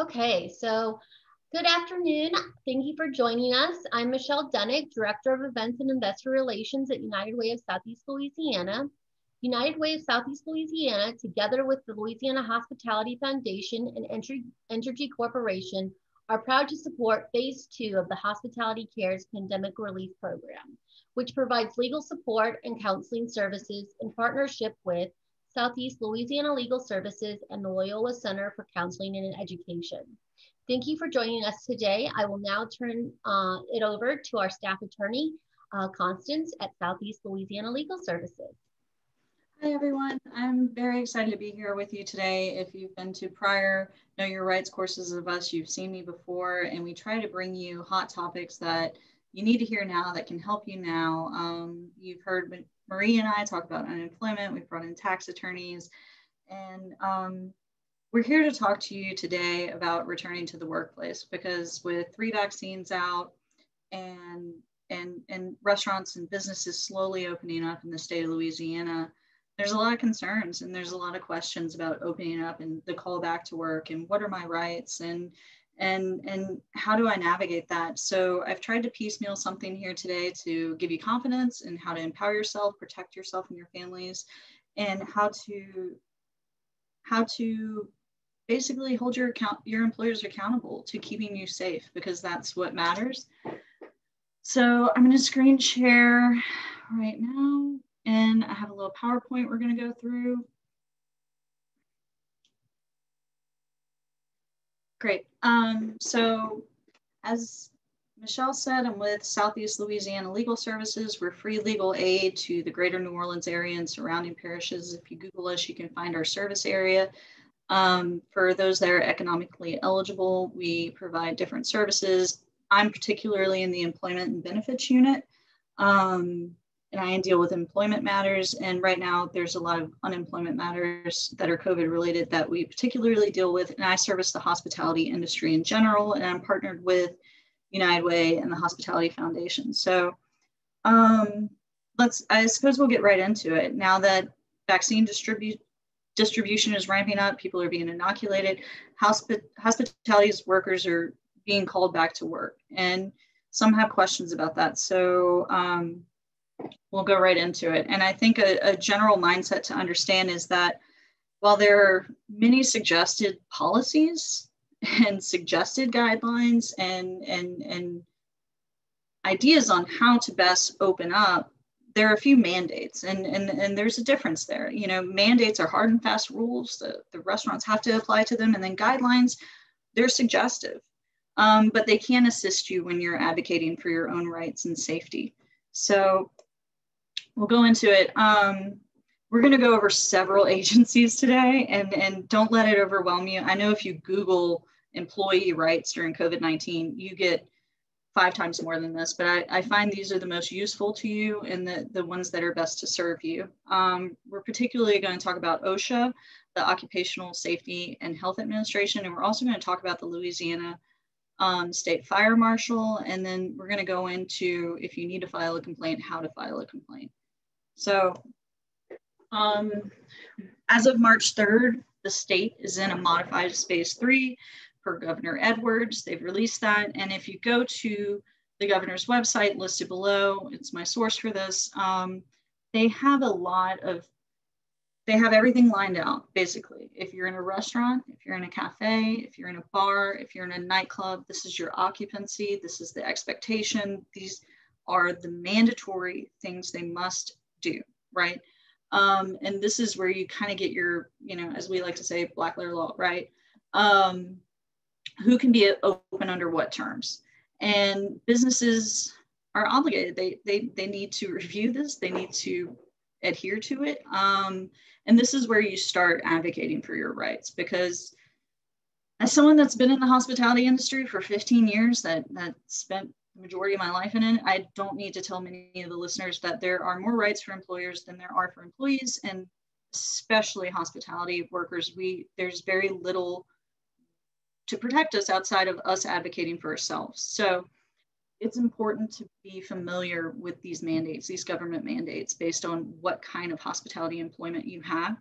Okay, so good afternoon. Thank you for joining us. I'm Michelle Dunnick, Director of Events and Investor Relations at United Way of Southeast Louisiana. United Way of Southeast Louisiana, together with the Louisiana Hospitality Foundation and Entergy Corporation, are proud to support phase two of the Hospitality Cares Pandemic Relief Program, which provides legal support and counseling services in partnership with Southeast Louisiana Legal Services, and the Loyola Center for Counseling and Education. Thank you for joining us today. I will now turn uh, it over to our staff attorney, uh, Constance at Southeast Louisiana Legal Services. Hi everyone, I'm very excited to be here with you today. If you've been to prior Know Your Rights courses of us, you've seen me before and we try to bring you hot topics that you need to hear now that can help you now. Um, you've heard Marie and I talk about unemployment. We've brought in tax attorneys. And um, we're here to talk to you today about returning to the workplace because with three vaccines out and and, and restaurants and businesses slowly opening up in the state of Louisiana, there's a lot of concerns and there's a lot of questions about opening up and the call back to work and what are my rights and and and how do i navigate that? So i've tried to piecemeal something here today to give you confidence and how to empower yourself protect yourself and your families and how to how to basically hold your account your employers accountable to keeping you safe because that's what matters. So i'm going to screen share right now and i have a little powerpoint we're going to go through Great. Um, so as Michelle said, I'm with Southeast Louisiana Legal Services. We're free legal aid to the greater New Orleans area and surrounding parishes. If you Google us, you can find our service area. Um, for those that are economically eligible, we provide different services. I'm particularly in the employment and benefits unit. Um, and I deal with employment matters. And right now, there's a lot of unemployment matters that are COVID related that we particularly deal with. And I service the hospitality industry in general, and I'm partnered with United Way and the Hospitality Foundation. So um, let's, I suppose we'll get right into it. Now that vaccine distribution is ramping up, people are being inoculated, hospi- hospitality workers are being called back to work. And some have questions about that. So um, we'll go right into it. And I think a, a general mindset to understand is that while there are many suggested policies and suggested guidelines and, and, and ideas on how to best open up, there are a few mandates and, and, and there's a difference there. You know, mandates are hard and fast rules that the restaurants have to apply to them and then guidelines, they're suggestive, um, but they can assist you when you're advocating for your own rights and safety. So we'll go into it. Um, we're going to go over several agencies today and, and don't let it overwhelm you. I know if you Google employee rights during COVID 19, you get five times more than this, but I, I, find these are the most useful to you and the, the ones that are best to serve you. Um, we're particularly going to talk about OSHA, the Occupational Safety and Health Administration, and we're also going to talk about the Louisiana um, State Fire Marshal, and then we're going to go into if you need to file a complaint, how to file a complaint. So um, as of March 3rd, the state is in a modified phase three per Governor Edwards. They've released that. And if you go to the governor's website listed below, it's my source for this, um, they have a lot of, they have everything lined out basically. If you're in a restaurant, if you're in a cafe, if you're in a bar, if you're in a nightclub, this is your occupancy, this is the expectation. These are the mandatory things they must do, right? Um, and this is where you kind of get your, you know, as we like to say, black letter law, right? Um, who can be open under what terms? And businesses are obligated. They, they, they need to review this. They need to adhere to it. Um, and this is where you start advocating for your rights because as someone that's been in the hospitality industry for 15 years that that spent majority of my life in it, I don't need to tell many of the listeners that there are more rights for employers than there are for employees, and especially hospitality workers. We there's very little to protect us outside of us advocating for ourselves. So it's important to be familiar with these mandates, these government mandates, based on what kind of hospitality employment you have.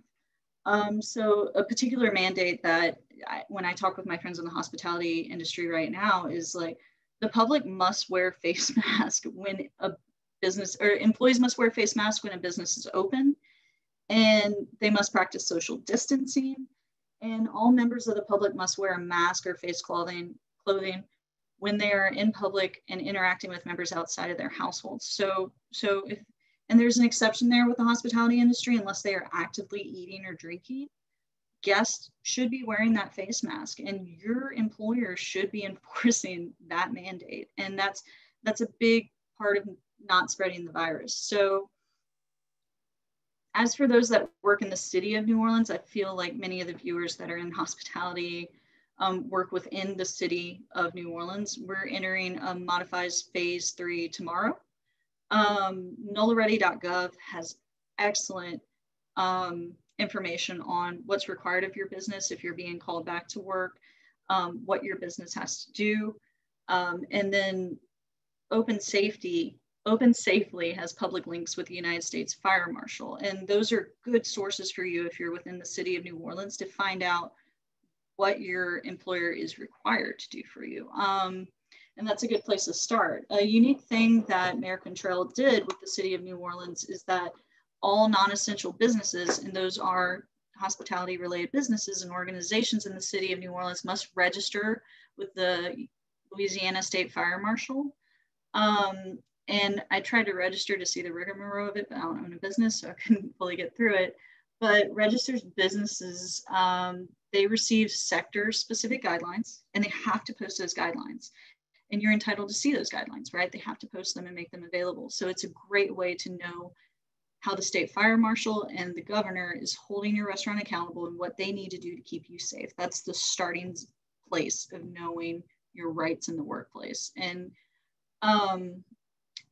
Um, so a particular mandate that I, when I talk with my friends in the hospitality industry right now is like the public must wear face mask when a business or employees must wear face mask when a business is open and they must practice social distancing and all members of the public must wear a mask or face clothing clothing when they are in public and interacting with members outside of their households. So so if and there's an exception there with the hospitality industry unless they are actively eating or drinking guests should be wearing that face mask and your employer should be enforcing that mandate. And that's that's a big part of not spreading the virus. So as for those that work in the city of new orleans i feel like many of the viewers that are in hospitality um, work within the city of new orleans we're entering a modified phase three tomorrow. Um, nolaready.gov has excellent um, information on what's required of your business if you're being called back to work, um, what your business has to do. Um, and then Open Safety, Open Safely has public links with the United States Fire Marshal. And those are good sources for you if you're within the city of New Orleans to find out what your employer is required to do for you. Um, and that's a good place to start. A unique thing that Mayor Cantrell did with the city of New Orleans is that all non-essential businesses, and those are hospitality related businesses and organizations in the city of New Orleans must register with the Louisiana State Fire Marshal. Um, and I tried to register to see the rigmarole of it, but I don't own a business, so I couldn't fully get through it. But registered businesses, um, they receive sector specific guidelines and they have to post those guidelines. And you're entitled to see those guidelines, right? They have to post them and make them available. So it's a great way to know how the state fire marshal and the governor is holding your restaurant accountable and what they need to do to keep you safe. That's the starting place of knowing your rights in the workplace. And um,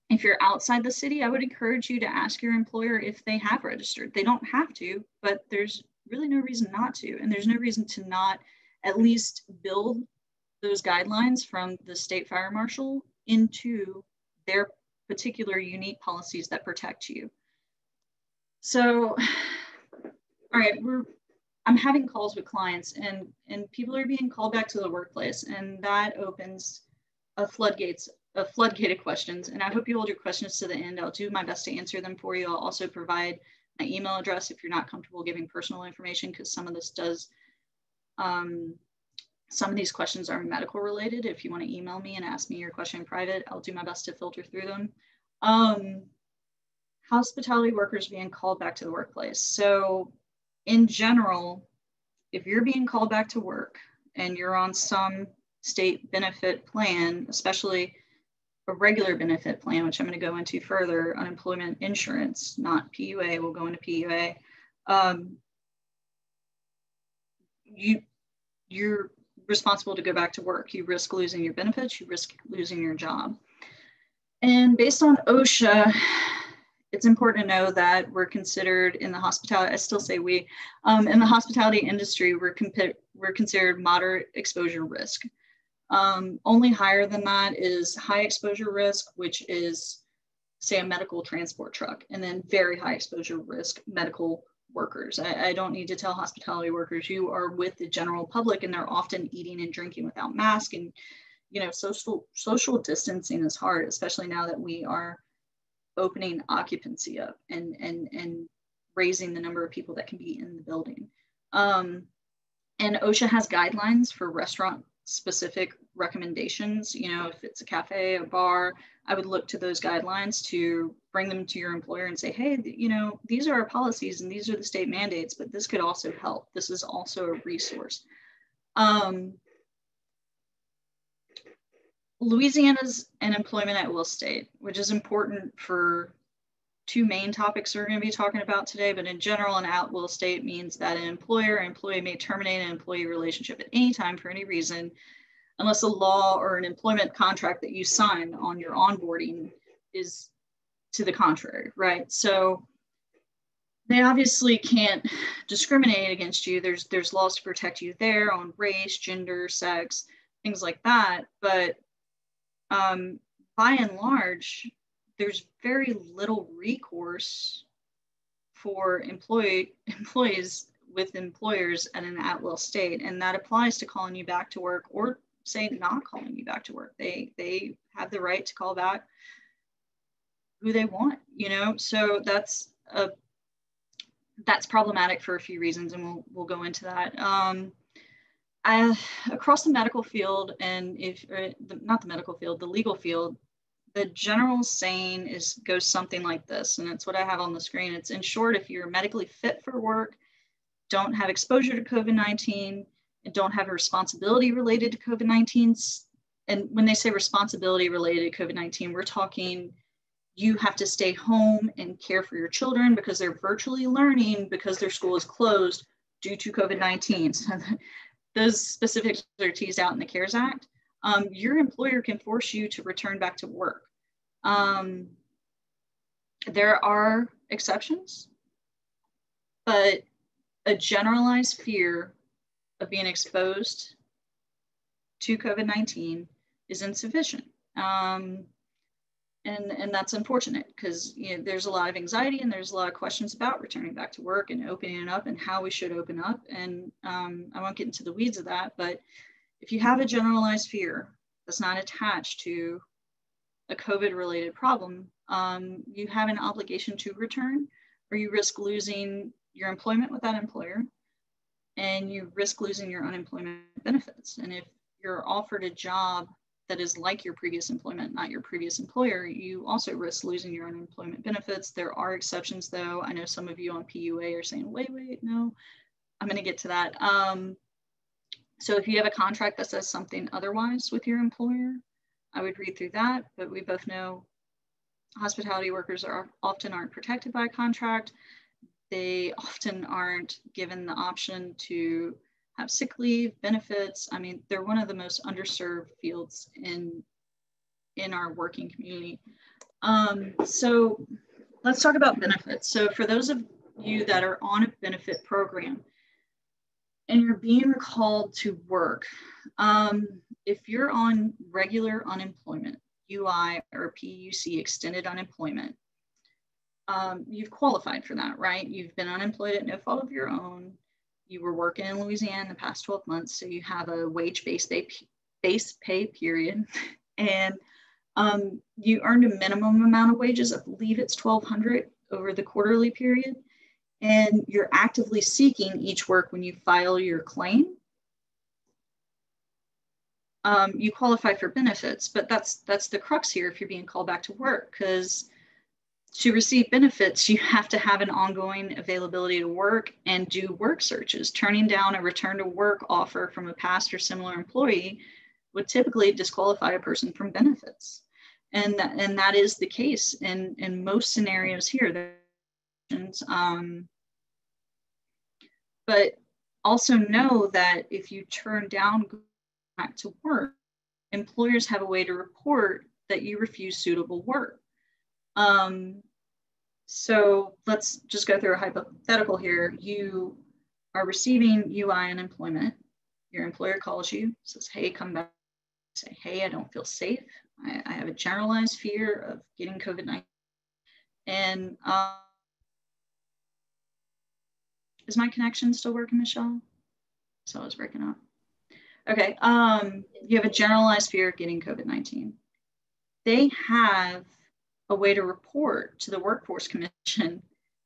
if you're outside the city, I would encourage you to ask your employer if they have registered. They don't have to, but there's really no reason not to. And there's no reason to not at least build those guidelines from the state fire marshal into their particular unique policies that protect you. So, all right, we're I'm having calls with clients and and people are being called back to the workplace and that opens a floodgates a floodgate of questions and I hope you hold your questions to the end. I'll do my best to answer them for you. I'll also provide my email address if you're not comfortable giving personal information because some of this does um, some of these questions are medical related. If you want to email me and ask me your question in private, I'll do my best to filter through them. Um, hospitality workers being called back to the workplace. So, in general, if you're being called back to work and you're on some state benefit plan, especially a regular benefit plan, which I'm going to go into further, unemployment insurance, not PUA, we'll go into PUA. Um, you you're responsible to go back to work. You risk losing your benefits, you risk losing your job. And based on OSHA, it's important to know that we're considered in the hospitality, I still say we, um, in the hospitality industry, we're, we're considered moderate exposure risk. Um, only higher than that is high exposure risk, which is say a medical transport truck, and then very high exposure risk medical workers. I, I, don't need to tell hospitality workers you are with the general public and they're often eating and drinking without mask and you know social social distancing is hard, especially now that we are opening occupancy up and and and raising the number of people that can be in the building. Um, and OSHA has guidelines for restaurant specific recommendations. You know, if it's a cafe, a bar, I would look to those guidelines to bring them to your employer and say, hey, you know, these are our policies and these are the state mandates, but this could also help. This is also a resource. Um, Louisiana's an employment at will state, which is important for two main topics we're going to be talking about today, but in general, an at will state means that an employer or employee may terminate an employee relationship at any time for any reason, unless a law or an employment contract that you sign on your onboarding is to the contrary, right? So they obviously can't discriminate against you. There's there's laws to protect you there on race, gender, sex, things like that, but um, by and large, there's very little recourse for employee employees with employers at an at-will state, and that applies to calling you back to work or say not calling you back to work. They they have the right to call back who they want, you know. So that's a that's problematic for a few reasons, and we'll we'll go into that. Um, I, across the medical field, and if er, the, not the medical field, the legal field, the general saying is goes something like this, and it's what I have on the screen. It's in short, if you're medically fit for work, don't have exposure to COVID-19, and don't have a responsibility related to COVID-19, and when they say responsibility related to COVID-19, we're talking you have to stay home and care for your children because they're virtually learning because their school is closed due to COVID-19. So those specifics are teased out in the CARES Act. Um, your employer can force you to return back to work. Um, there are exceptions, but a generalized fear of being exposed to COVID 19 is insufficient. Um, and, and that's unfortunate because you know, there's a lot of anxiety and there's a lot of questions about returning back to work and opening it up and how we should open up. And um, I won't get into the weeds of that, but if you have a generalized fear that's not attached to a COVID related problem, um, you have an obligation to return, or you risk losing your employment with that employer, and you risk losing your unemployment benefits. And if you're offered a job that is like your previous employment, not your previous employer, you also risk losing your unemployment benefits. There are exceptions, though. I know some of you on PUA are saying, wait, wait, no, I'm going to get to that. Um, so if you have a contract that says something otherwise with your employer, I would read through that, but we both know hospitality workers are often aren't protected by a contract. They often aren't given the option to have sick leave, benefits. I mean, they're one of the most underserved fields in, in our working community. Um, so let's talk about benefits. So for those of you that are on a benefit program, and you're being recalled to work, um, if you're on regular unemployment, UI or PUC extended unemployment, um, you've qualified for that, right? You've been unemployed at no fault of your own. You were working in Louisiana in the past 12 months, so you have a wage-based pay, base pay period, and um, you earned a minimum amount of wages. I believe it's 1,200 over the quarterly period and you're actively seeking each work when you file your claim, um, you qualify for benefits. But that's that's the crux here if you're being called back to work, because to receive benefits, you have to have an ongoing availability to work and do work searches. Turning down a return to work offer from a past or similar employee would typically disqualify a person from benefits. And that, and that is the case in, in most scenarios here um, but also know that if you turn down back to work, employers have a way to report that you refuse suitable work. Um, so let's just go through a hypothetical here. You are receiving UI unemployment. Your employer calls you, says, hey, come back. Say, hey, I don't feel safe. I, I have a generalized fear of getting COVID 19. And um, is my connection still working, Michelle? So I was breaking up. Okay, um, you have a generalized fear of getting COVID-19. They have a way to report to the Workforce Commission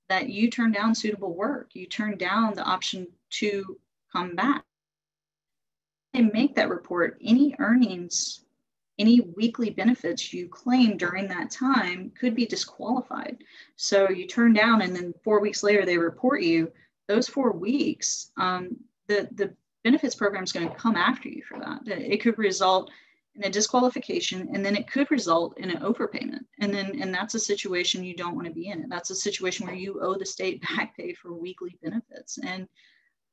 that you turn down suitable work, you turn down the option to come back. They make that report, any earnings, any weekly benefits you claim during that time could be disqualified. So you turn down and then four weeks later they report you, those four weeks, um, the, the benefits program is going to come after you for that. It could result in a disqualification and then it could result in an overpayment. And then, and that's a situation you don't want to be in. That's a situation where you owe the state back pay for weekly benefits. And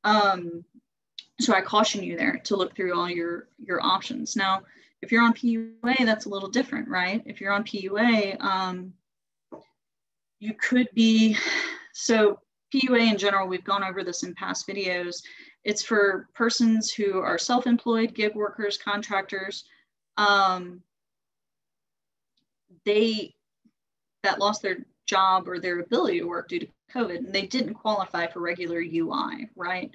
um, so I caution you there to look through all your, your options. Now, if you're on PUA, that's a little different, right? If you're on PUA, um, you could be, so PUA in general, we've gone over this in past videos. It's for persons who are self-employed, gig workers, contractors. Um, they that lost their job or their ability to work due to COVID, and they didn't qualify for regular UI, right?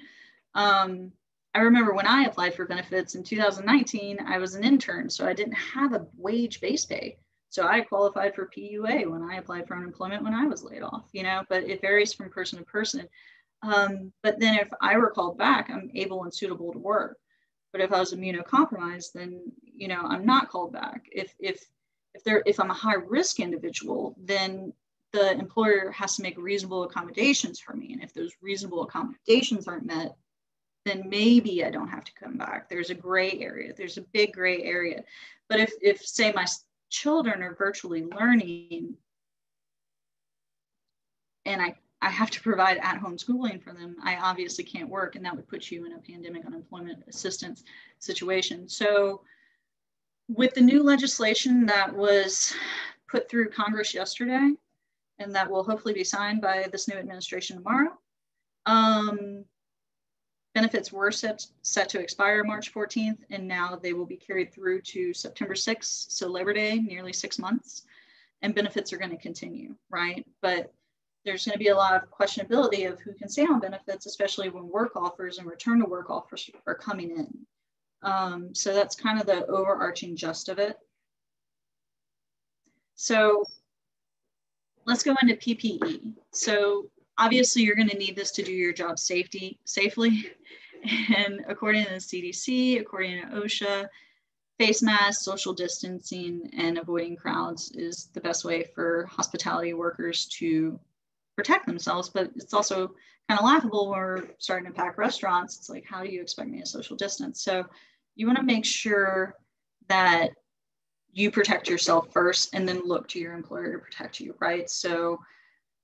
Um, I remember when I applied for benefits in 2019, I was an intern, so I didn't have a wage base pay. So I qualified for PUA when I applied for unemployment when I was laid off, you know, but it varies from person to person. Um, but then if I were called back, I'm able and suitable to work. But if I was immunocompromised, then you know I'm not called back. If if if there if I'm a high risk individual, then the employer has to make reasonable accommodations for me. And if those reasonable accommodations aren't met, then maybe I don't have to come back. There's a gray area. There's a big gray area. But if, if say my children are virtually learning and I, I have to provide at-home schooling for them, I obviously can't work and that would put you in a pandemic unemployment assistance situation. So with the new legislation that was put through Congress yesterday and that will hopefully be signed by this new administration tomorrow, um, Benefits were set, set to expire March 14th, and now they will be carried through to September 6th, so Labor Day, nearly six months. And benefits are going to continue, right? But there's going to be a lot of questionability of who can stay on benefits, especially when work offers and return to work offers are coming in. Um, so that's kind of the overarching gist of it. So let's go into PPE. So obviously you're going to need this to do your job safety safely. And according to the CDC, according to OSHA, face masks, social distancing, and avoiding crowds is the best way for hospitality workers to protect themselves. But it's also kind of laughable when we're starting to pack restaurants. It's like, how do you expect me to social distance? So you want to make sure that you protect yourself first and then look to your employer to protect you, right? So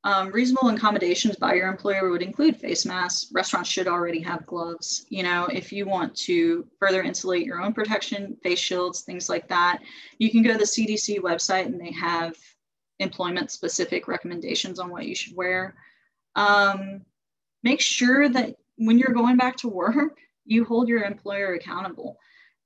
um, reasonable accommodations by your employer would include face masks. Restaurants should already have gloves. You know, if you want to further insulate your own protection, face shields, things like that, you can go to the CDC website and they have employment specific recommendations on what you should wear. Um, make sure that when you're going back to work, you hold your employer accountable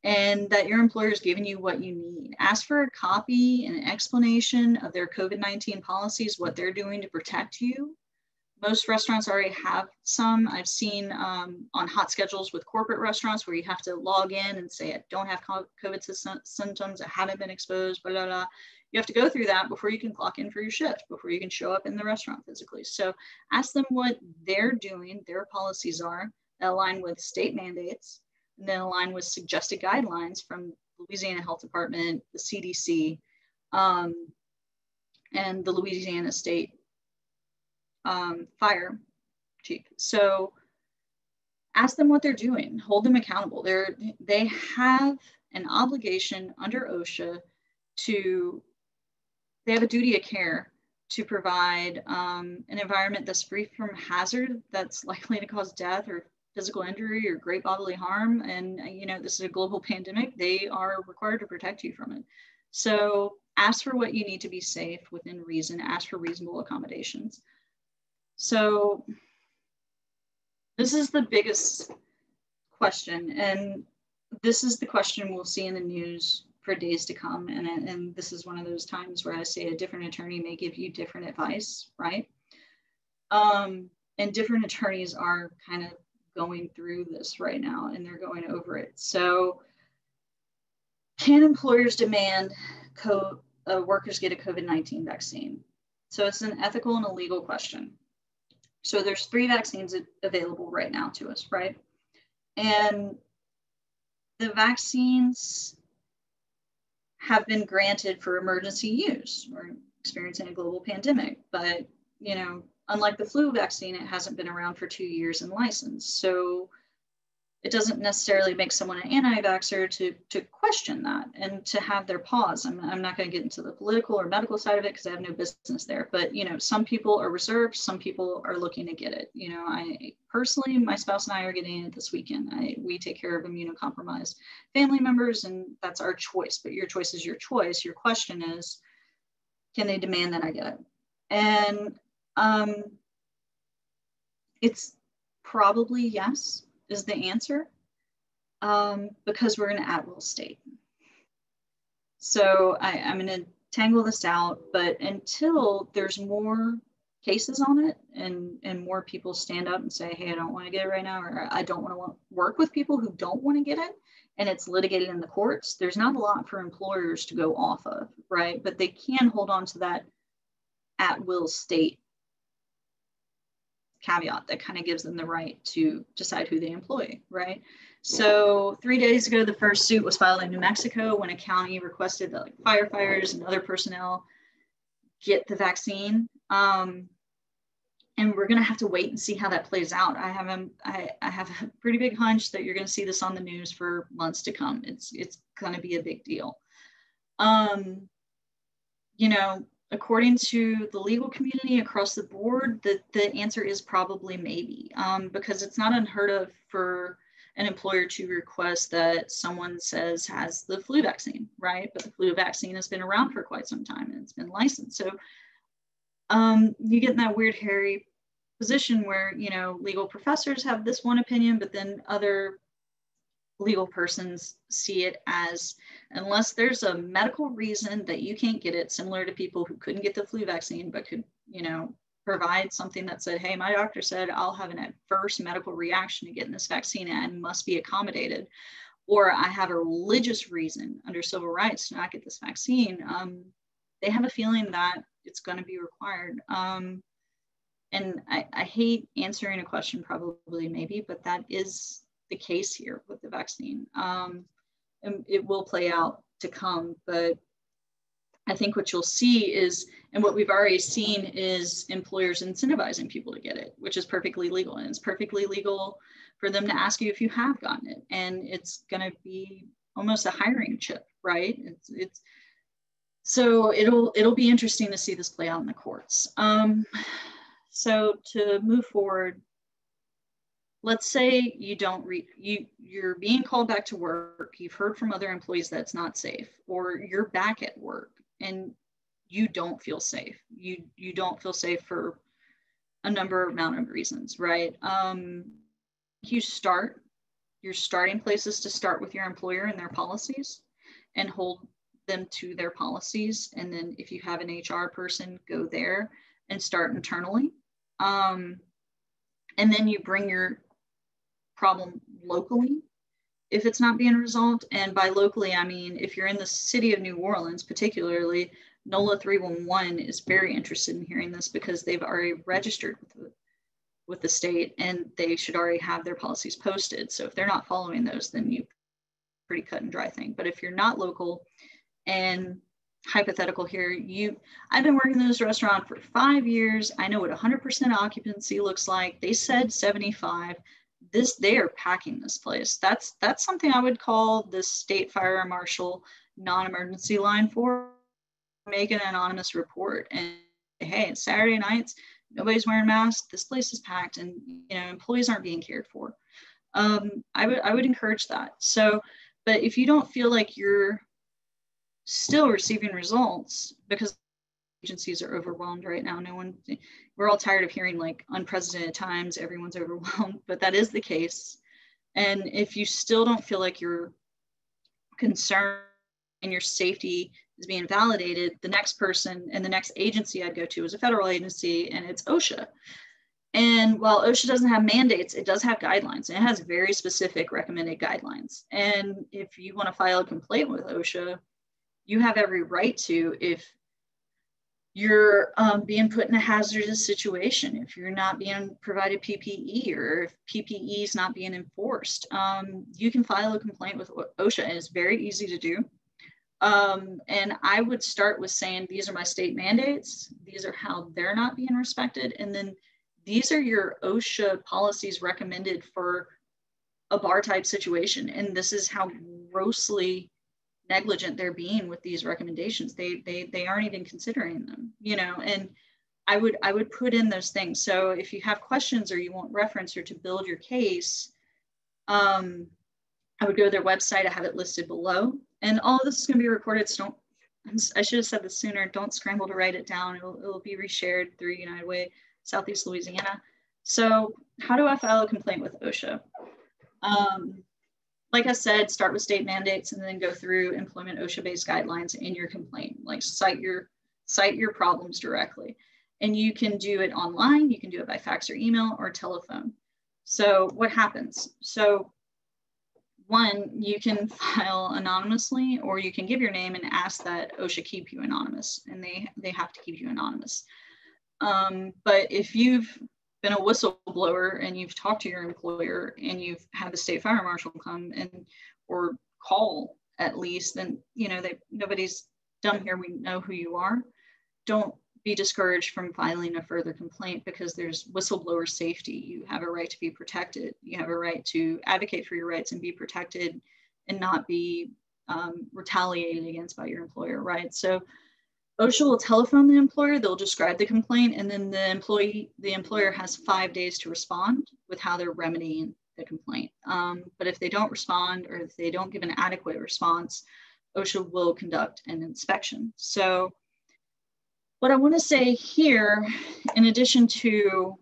and that your employer is giving you what you need. Ask for a copy and an explanation of their COVID 19 policies, what they're doing to protect you. Most restaurants already have some. I've seen um, on HotSchedules with corporate restaurants where you have to log in and say, I don't have COVID symptoms, I haven't been exposed, blah, blah, blah. You have to go through that before you can clock in for your shift, before you can show up in the restaurant physically. So ask them what they're doing, their policies are, that align with state mandates and then align with suggested guidelines from Louisiana Health Department, the CDC, um, and the Louisiana State um, Fire Chief. So ask them what they're doing, hold them accountable. They're, they have an obligation under OSHA to, they have a duty of care to provide um, an environment that's free from hazard that's likely to cause death or physical injury or great bodily harm. And uh, you know this is a global pandemic. They are required to protect you from it. So ask for what you need to be safe within reason. Ask for reasonable accommodations. So this is the biggest question and this is the question we'll see in the news for days to come and, and this is one of those times where i say a different attorney may give you different advice right um, and different attorneys are kind of going through this right now and they're going over it. So, can employers demand co- uh, workers get a COVID 19 vaccine? So, it's an ethical and a legal question. So, there's three vaccines available right now to us, right? And the vaccines have been granted for emergency use. We're experiencing a global pandemic, but you know, unlike the flu vaccine, it hasn't been around for two years and licensed. So it doesn't necessarily make someone an anti-vaxxer to, to question that and to have their pause. I'm, I'm not going to get into the political or medical side of it because I have no business there. But you know, some people are reserved, some people are looking to get it. You know, I personally, my spouse and I are getting it this weekend. I, we take care of immunocompromised family members, and that's our choice. But your choice is your choice. Your question is, can they demand that I get it? And um, it's probably yes, is the answer, um, because we're in an at will state. So I, I'm going to tangle this out, but until there's more cases on it and and more people stand up and say hey i don't want to get it right now or i don't want to work with people who don't want to get it and it's litigated in the courts there's not a lot for employers to go off of right but they can hold on to that at will state caveat that kind of gives them the right to decide who they employ right so three days ago the first suit was filed in new mexico when a county requested that like firefighters and other personnel get the vaccine um, and we're going to have to wait and see how that plays out. I have a, I, I have a pretty big hunch that you're going to see this on the news for months to come. It's it's going to be a big deal. Um, you know, according to the legal community across the board, the, the answer is probably maybe um, because it's not unheard of for an employer to request that someone says has the flu vaccine, right? But the flu vaccine has been around for quite some time and it's been licensed. So um, you get in that weird hairy position where you know legal professors have this one opinion but then other legal persons see it as unless there's a medical reason that you can't get it similar to people who couldn't get the flu vaccine but could you know provide something that said hey my doctor said i'll have an adverse medical reaction to getting this vaccine and must be accommodated or i have a religious reason under civil rights to not get this vaccine um, they have a feeling that it's going to be required. Um, and I, I hate answering a question probably maybe, but that is the case here with the vaccine. Um, and it will play out to come, but I think what you'll see is, and what we've already seen is employers incentivizing people to get it, which is perfectly legal. And it's perfectly legal for them to ask you if you have gotten it. And it's going to be almost a hiring chip, right? It's, it's so it'll it'll be interesting to see this play out in the courts. Um, so to move forward, let's say you don't read you you're being called back to work. You've heard from other employees that it's not safe, or you're back at work and you don't feel safe. You you don't feel safe for a number amount of reasons, right? Um, you start your starting places to start with your employer and their policies and hold them to their policies. And then if you have an HR person, go there and start internally. Um, and then you bring your problem locally if it's not being resolved. And by locally, I mean if you're in the city of New Orleans, particularly, NOLA 311 is very interested in hearing this because they've already registered with the, with the state and they should already have their policies posted. So if they're not following those, then you pretty cut and dry thing. But if you're not local, and hypothetical here you i've been working in this restaurant for five years i know what 100% occupancy looks like they said 75 this they are packing this place. That's that's something i would call the state fire marshal non-emergency line for make an anonymous report and hey it's saturday nights nobody's wearing masks this place is packed and you know employees aren't being cared for. Um, i would i would encourage that. So but if you don't feel like you're still receiving results because agencies are overwhelmed right now. No one, we're all tired of hearing like unprecedented times, everyone's overwhelmed, but that is the case. And if you still don't feel like your concern and your safety is being validated, the next person and the next agency I'd go to is a federal agency and it's OSHA. And while OSHA doesn't have mandates, it does have guidelines and it has very specific recommended guidelines. And if you want to file a complaint with OSHA, you have every right to if you're um, being put in a hazardous situation, if you're not being provided PPE or if PPE is not being enforced, um, you can file a complaint with OSHA and it's very easy to do. Um, and I would start with saying, these are my state mandates. These are how they're not being respected. And then these are your OSHA policies recommended for a bar type situation. And this is how grossly negligent they're being with these recommendations. They they they aren't even considering them you know and i would i would put in those things. So if you have questions or you want reference or to build your case um i would go to their website. I have it listed below. And all this is going to be recorded so don't i should have said this sooner. Don't scramble to write it down. It'll, it'll be reshared through united way southeast louisiana. So how do i file a complaint with osha? Um, like I said, start with state mandates and then go through employment OSHA-based guidelines in your complaint. Like cite your cite your problems directly. And you can do it online, you can do it by fax or email or telephone. So what happens? So one, you can file anonymously or you can give your name and ask that OSHA keep you anonymous and they, they have to keep you anonymous. Um, but if you've been a whistleblower and you've talked to your employer and you've had the state fire marshal come and or call at least, then you know that nobody's dumb here. We know who you are. Don't be discouraged from filing a further complaint because there's whistleblower safety. You have a right to be protected. You have a right to advocate for your rights and be protected and not be um, retaliated against by your employer, right? So OSHA will telephone the employer, they'll describe the complaint, and then the employee, the employer has five days to respond with how they're remedying the complaint. Um, but if they don't respond or if they don't give an adequate response, OSHA will conduct an inspection. So what I want to say here, in addition to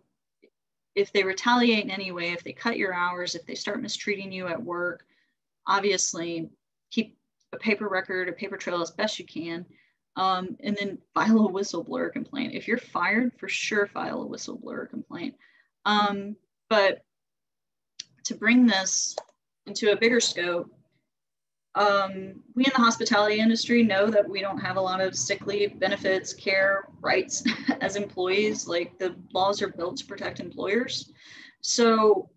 if they retaliate in any way, if they cut your hours, if they start mistreating you at work, obviously keep a paper record, a paper trail as best you can, um, and then file a whistleblower complaint. If you're fired, for sure file a whistleblower complaint. Um, but to bring this into a bigger scope, um, we in the hospitality industry know that we don't have a lot of sick leave benefits, care rights as employees. Like the laws are built to protect employers. So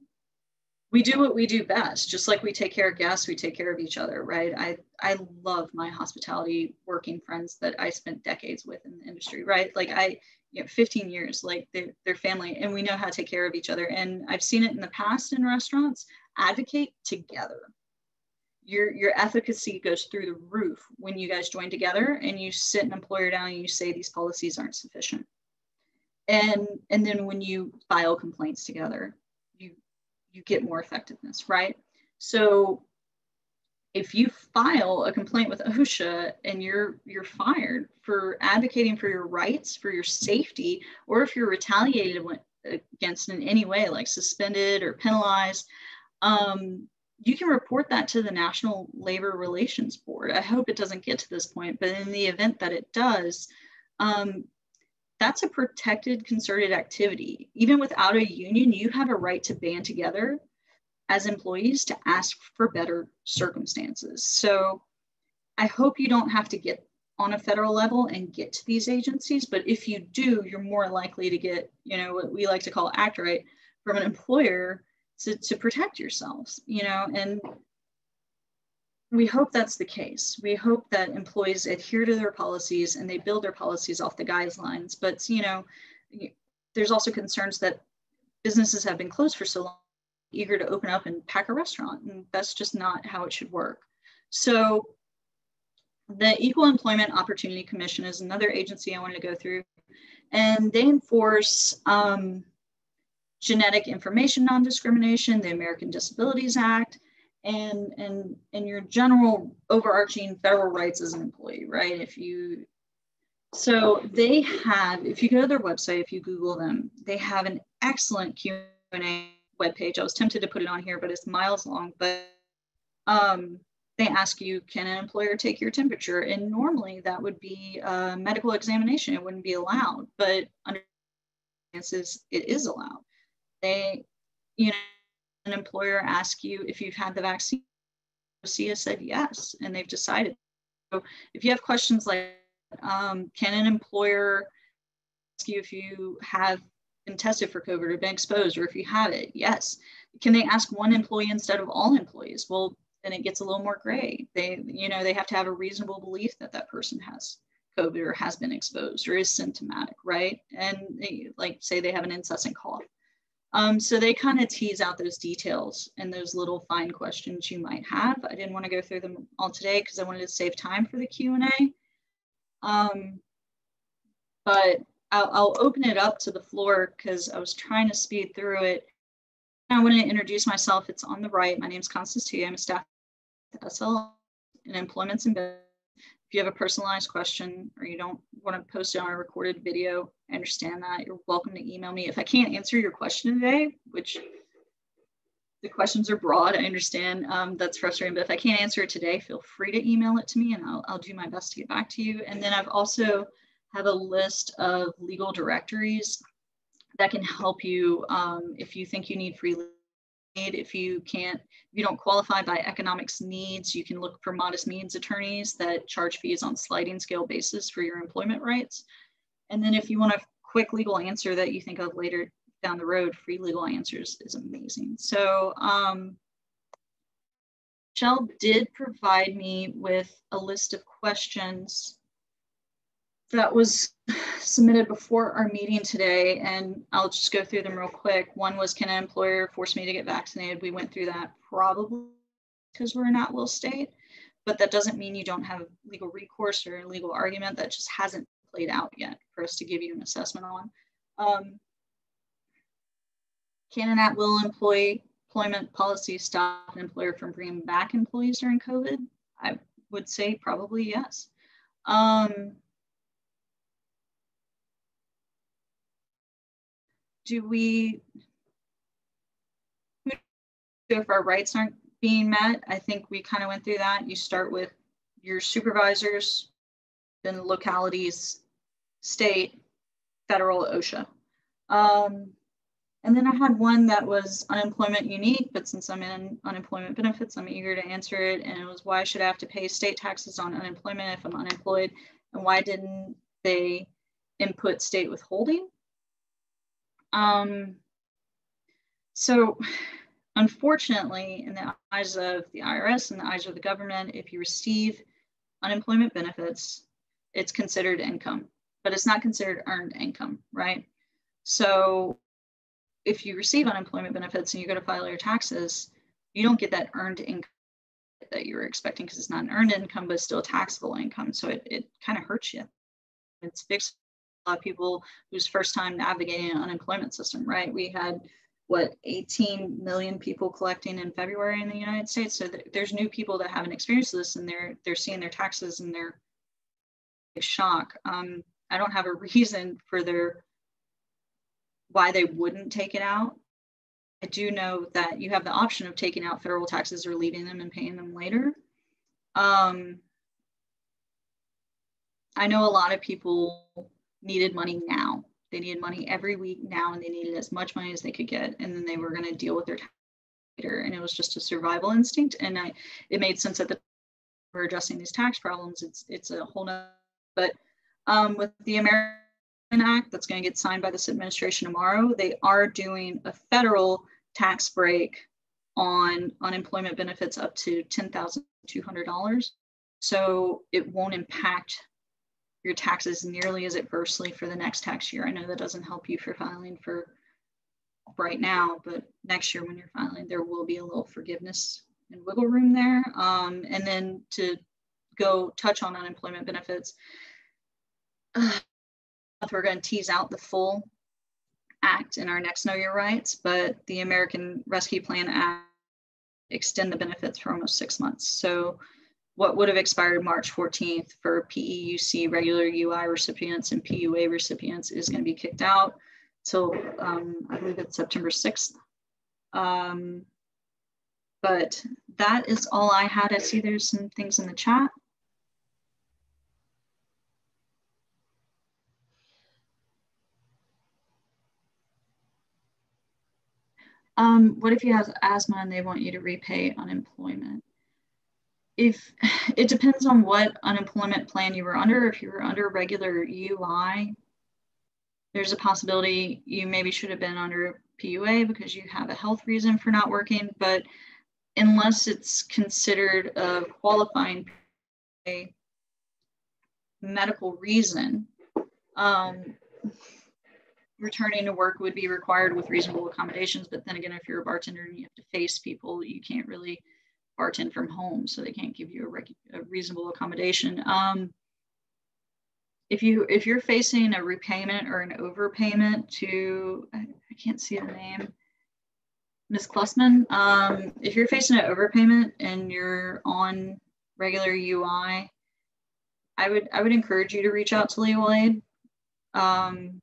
we do what we do best. Just like we take care of guests, we take care of each other, right? I, I love my hospitality working friends that I spent decades with in the industry, right? Like I, you know, 15 years, like they're, they're family and we know how to take care of each other. And I've seen it in the past in restaurants, advocate together your your efficacy goes through the roof when you guys join together and you sit an employer down and you say these policies aren't sufficient and and then when you file complaints together you get more effectiveness right so if you file a complaint with OSHA and you're you're fired for advocating for your rights, for your safety, or if you're retaliated against in any way, like suspended or penalized, um, you can report that to the National Labor Relations Board. I hope it doesn't get to this point, but in the event that it does, um, that's a protected concerted activity. Even without a union, you have a right to band together as employees to ask for better circumstances. So I hope you don't have to get on a federal level and get to these agencies, but if you do, you're more likely to get, you know, what we like to call act right from an employer to, to protect yourselves, you know, and we hope that's the case. We hope that employees adhere to their policies and they build their policies off the guidelines. But, you know, there's also concerns that businesses have been closed for so long, eager to open up and pack a restaurant. And that's just not how it should work. So the Equal Employment Opportunity Commission is another agency I wanted to go through. And they enforce um, genetic information non-discrimination, the American Disabilities Act, and, and, and your general overarching federal rights as an employee, right? If you, so they have, if you go to their website, if you Google them, they have an excellent Q&A webpage. I was tempted to put it on here, but it's miles long, but um, they ask you, can an employer take your temperature? And normally that would be a medical examination. It wouldn't be allowed, but under circumstances, it is allowed they, you know, employer ask you if you've had the vaccine, has said yes, and they've decided. So if you have questions like, um, can an employer ask you if you have been tested for COVID or been exposed, or if you have it? Yes. Can they ask one employee instead of all employees? Well, then it gets a little more gray. They, you know, they have to have a reasonable belief that that person has COVID or has been exposed or is symptomatic, right? And they, like say they have an incessant cough. Um, so they kind of tease out those details and those little fine questions you might have. I didn't want to go through them all today because I wanted to save time for the Q&A. Um, but I'll, I'll, open it up to the floor because I was trying to speed through it. I want to introduce myself. It's on the right. My name is Constance Tui. I'm a staff at SL in Employments and Business you have a personalized question or you don't want to post it on a recorded video, I understand that. You're welcome to email me. If I can't answer your question today, which the questions are broad. I understand um, that's frustrating, but if I can't answer it today, feel free to email it to me and I'll, I'll do my best to get back to you. And then I've also have a list of legal directories that can help you um, if you think you need free. If you can't, if you don't qualify by economics needs, you can look for modest means attorneys that charge fees on sliding scale basis for your employment rights. And then if you want a quick legal answer that you think of later, down the road, free legal answers is amazing. So um, Shell did provide me with a list of questions that was submitted before our meeting today, and I'll just go through them real quick. One was, can an employer force me to get vaccinated? We went through that probably because we're an at-will state, but that doesn't mean you don't have legal recourse or a legal argument that just hasn't played out yet for us to give you an assessment on. Um, can an at-will employee employment policy stop an employer from bringing back employees during COVID? I would say probably yes. Um, do we, if our rights aren't being met, I think we kind of went through that. You start with your supervisors, then localities, state, federal, OSHA. Um, and then I had one that was unemployment unique, but since I'm in unemployment benefits, I'm eager to answer it. And it was why should I have to pay state taxes on unemployment if I'm unemployed? And why didn't they input state withholding? Um, so unfortunately, in the eyes of the IRS and the eyes of the government, if you receive unemployment benefits, it's considered income, but it's not considered earned income, right? So if you receive unemployment benefits and you go to file your taxes, you don't get that earned income that you were expecting because it's not an earned income, but still taxable income. So it, it kind of hurts you. It's a lot of people whose first time navigating an unemployment system, right? We had what 18 million people collecting in February in the United States. So th- there's new people that haven't experienced this and they're they're seeing their taxes and they're shock. Um, I don't have a reason for their why they wouldn't take it out. I do know that you have the option of taking out federal taxes or leaving them and paying them later. Um, I know a lot of people needed money now. They needed money every week now, and they needed as much money as they could get, and then they were going to deal with their tax later. And it was just a survival instinct, and I, it made sense that the we're addressing these tax problems. It's it's a whole nother, but um, with the American Act that's going to get signed by this administration tomorrow, they are doing a federal tax break on unemployment benefits up to $10,200. So it won't impact your taxes nearly as adversely for the next tax year. I know that doesn't help you for filing for right now, but next year when you're filing, there will be a little forgiveness and wiggle room there. Um, and then to go touch on unemployment benefits, uh, we're going to tease out the full act in our next Know Your Rights, but the American Rescue Plan Act extend the benefits for almost six months. So what would have expired March 14th for PEUC regular UI recipients and PUA recipients is going to be kicked out till um, I believe it's September 6th. Um, but that is all I had. I see there's some things in the chat. Um, what if you have asthma and they want you to repay unemployment? If it depends on what unemployment plan you were under. If you were under regular UI, there's a possibility you maybe should have been under PUA because you have a health reason for not working. But unless it's considered a qualifying medical reason, um, returning to work would be required with reasonable accommodations. But then again, if you're a bartender and you have to face people, you can't really bartend from home, so they can't give you a, a reasonable accommodation. Um, if you if you're facing a repayment or an overpayment to I, I can't see the name, Ms. Klussman, um, if you're facing an overpayment and you're on regular UI, I would I would encourage you to reach out to legal aid. Um,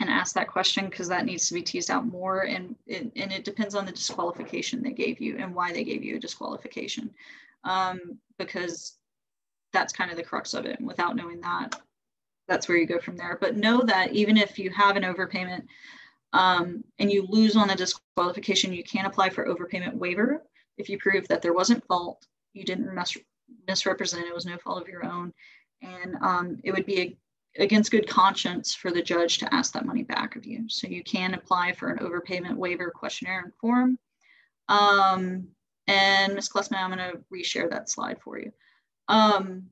and ask that question because that needs to be teased out more and and it depends on the disqualification they gave you and why they gave you a disqualification. Um, because that's kind of the crux of it and without knowing that that's where you go from there. But know that even if you have an overpayment um, and you lose on the disqualification you can apply for overpayment waiver. If you prove that there wasn't fault you didn't mis- misrepresent it was no fault of your own and um, it would be a against good conscience for the judge to ask that money back of you. So you can apply for an overpayment waiver questionnaire and form. Um, and Ms. Klessman, I'm going to reshare that slide for you. Um,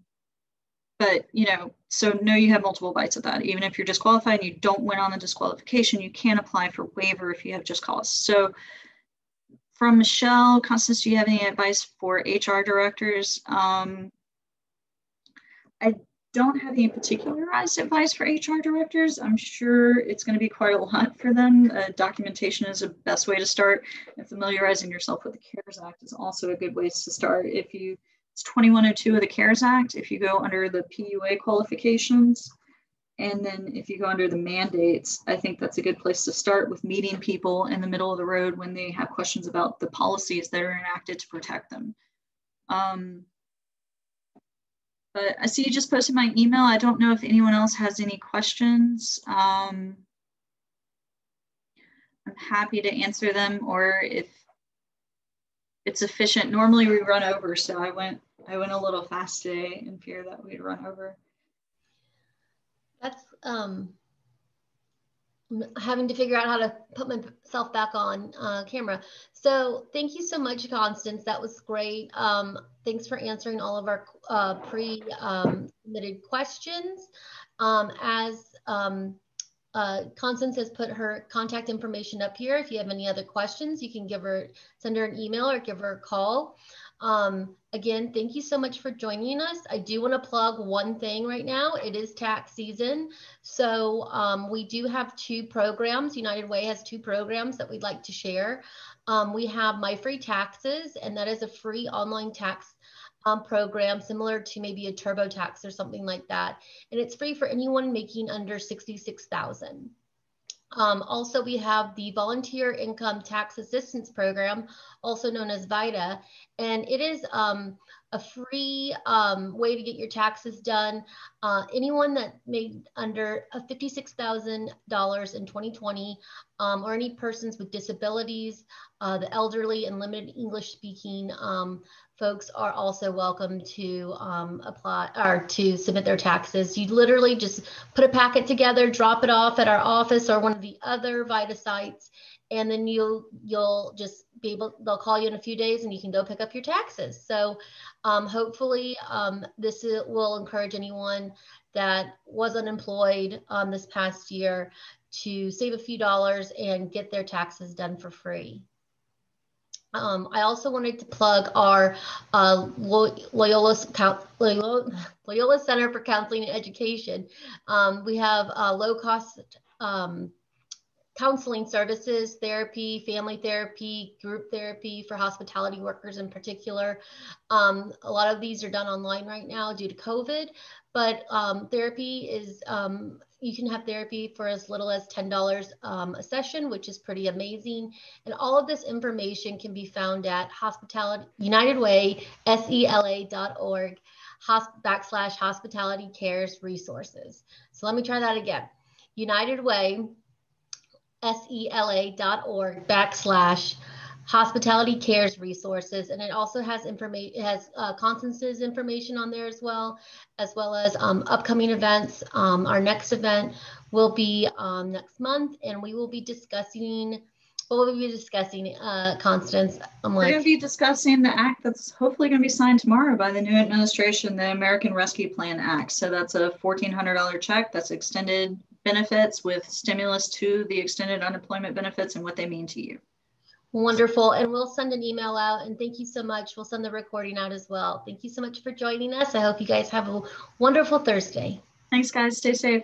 but, you know, so know you have multiple bites at that. Even if you're disqualified and you don't win on the disqualification, you can apply for waiver if you have just cause. So from Michelle, Constance, do you have any advice for HR directors? Um, I don't have any particularized advice for HR directors. I'm sure it's going to be quite a lot for them. Uh, documentation is the best way to start, and familiarizing yourself with the CARES Act is also a good way to start. If you, it's 2102 of the CARES Act. If you go under the PUA qualifications, and then if you go under the mandates, I think that's a good place to start with meeting people in the middle of the road when they have questions about the policies that are enacted to protect them. Um, but I see you just posted my email. I don't know if anyone else has any questions. Um, I'm happy to answer them or if it's efficient. Normally we run over, so I went I went a little fast today in fear that we'd run over. That's um having to figure out how to put myself back on uh, camera. So thank you so much, Constance. That was great. Um, thanks for answering all of our uh, pre-submitted um, questions. Um, as um, uh, Constance has put her contact information up here. If you have any other questions, you can give her, send her an email or give her a call. Um, again, thank you so much for joining us. I do want to plug one thing right now. It is tax season. So um, we do have two programs. United Way has two programs that we'd like to share. Um, we have My Free Taxes, and that is a free online tax um, program similar to maybe a TurboTax or something like that. And it's free for anyone making under 66,000. Um, also, we have the Volunteer Income Tax Assistance Program, also known as VITA, and it is um, a free um, way to get your taxes done. Uh, anyone that made under $56,000 in 2020, um, or any persons with disabilities, uh, the elderly and limited English speaking um, folks are also welcome to um, apply or to submit their taxes. You literally just put a packet together, drop it off at our office or one of the other VITA sites, and then you'll you'll just be able. They'll call you in a few days, and you can go pick up your taxes. So um, hopefully, um, this will encourage anyone that was unemployed um, this past year to save a few dollars and get their taxes done for free. Um, I also wanted to plug our uh, Loyola, Loyola, Center for Counseling and Education. Um, we have uh, low cost um, counseling services, therapy, family therapy, group therapy for hospitality workers in particular. Um, a lot of these are done online right now due to COVID, but um, therapy is um, you can have therapy for as little as $10 um, a session, which is pretty amazing. And all of this information can be found at Hospitality United Way, SELA.org, hosp- backslash hospitality cares resources. So let me try that again. United Way, SELA.org backslash hospitality cares resources. And it also has information it has uh, constance's information on there as well as well as um, upcoming events. Um, our next event will be um, next month and we will be discussing what will we be discussing uh, constance? I'm like we're going to be discussing the act that's hopefully going to be signed tomorrow by the new administration the american rescue plan act. So that's a $1400 check that's extended benefits with stimulus to the extended unemployment benefits and what they mean to you Wonderful. And we'll send an email out. And thank you so much. We'll send the recording out as well. Thank you so much for joining us. I hope you guys have a wonderful Thursday. Thanks, guys. Stay safe.